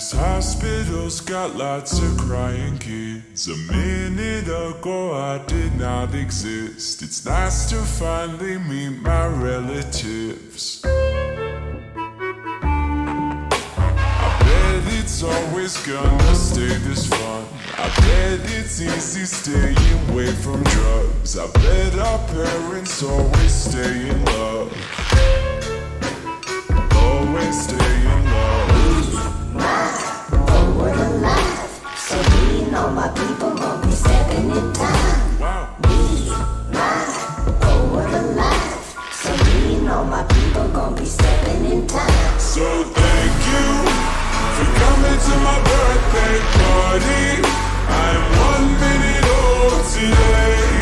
This hospital's got lots of crying kids. A minute ago I did not exist. It's nice to finally meet my relatives. I bet it's always gonna stay this fun. I bet it's easy staying away from drugs. I bet our parents always stay in love. To my birthday party. I'm one minute old today,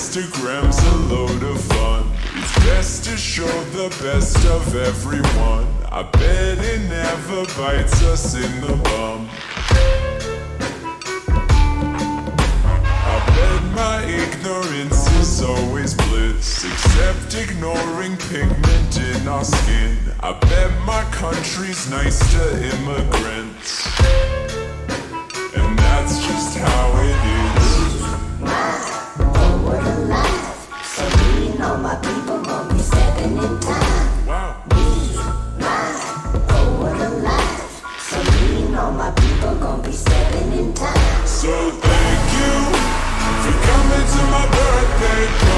Instagram's a load of fun. It's best to show the best of everyone. I bet it never bites us in the bum. I bet my ignorance is always bliss, except ignoring pigment in our skin. I bet my country's nice to immigrants. And that's just how it is. So thank you for coming to my birthday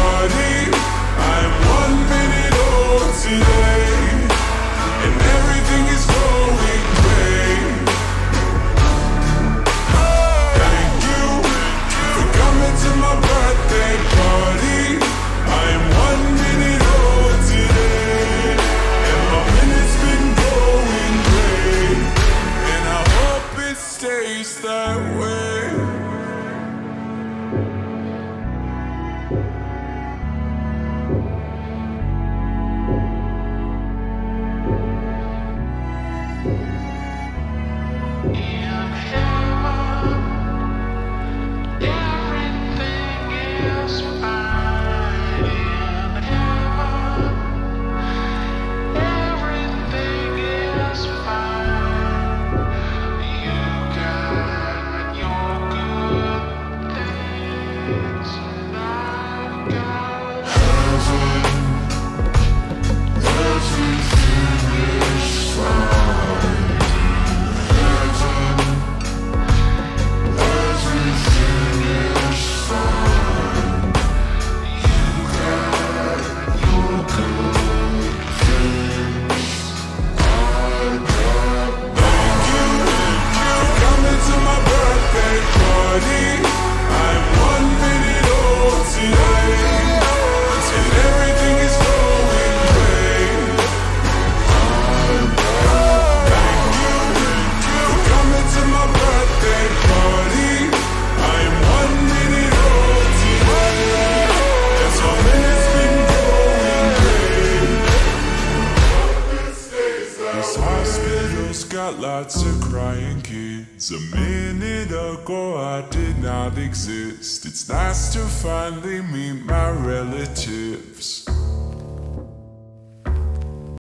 lots of crying kids. A minute ago I did not exist. It's nice to finally meet my relatives.